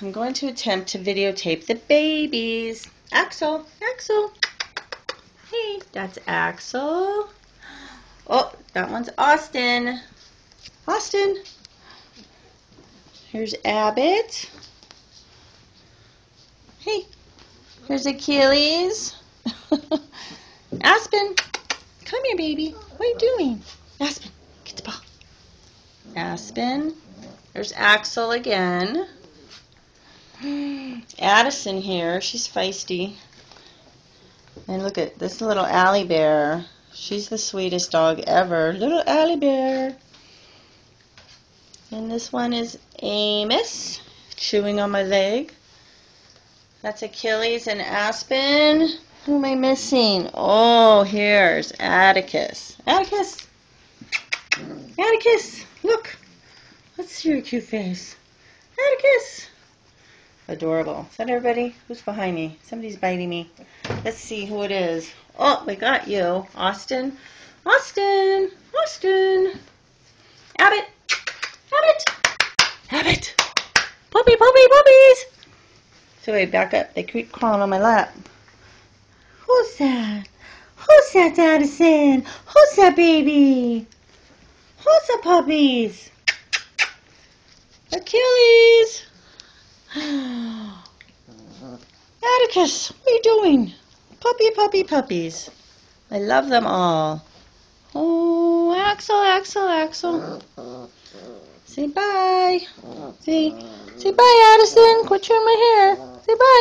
I'm going to attempt to videotape the babies. Axel, Axel. Hey, that's Axel. Oh, that one's Austin. Austin. Here's Abbott. Hey, here's Achilles. Aspen, come here, baby. What are you doing? Aspen, get the ball. Aspen. There's Axel again. Addison here, she's feisty. And look at this little Allie Bear. She's the sweetest dog ever. Little Allie Bear. And this one is Amos, chewing on my leg. That's Achilles and Aspen. Who am I missing? Oh, here's Atticus. Atticus! Atticus! Look! Let's see your cute face. Atticus! Adorable. Is that everybody? Who's behind me? Somebody's biting me. Let's see who it is. Oh, we got you. Austin. Austin! Austin! Abbott! Abbott! Abbott! Puppy, puppy, puppies! So wait, back up. They keep crawling on my lap. Who's that? Who's that, Addison? Who's that baby? Who's the puppies? Achilles! Atticus, what are you doing? Puppy, puppy, puppies. I love them all. Oh, Axel, Axel, Axel. Say bye. Say, say bye, Addison. Quit chewing my hair. Say bye.